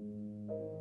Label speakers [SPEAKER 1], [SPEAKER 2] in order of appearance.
[SPEAKER 1] Música